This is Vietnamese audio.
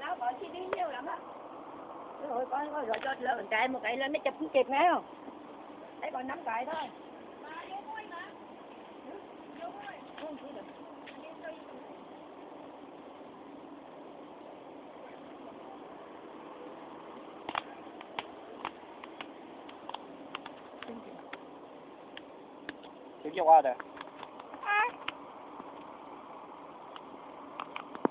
đó, bỏ chi đi nhiều lắm ạ. Rồi, con có rồi cho lợn cái, một cái lên mới chụp cũng kịp nghe không? Đấy còn năm cái thôi. Take your water.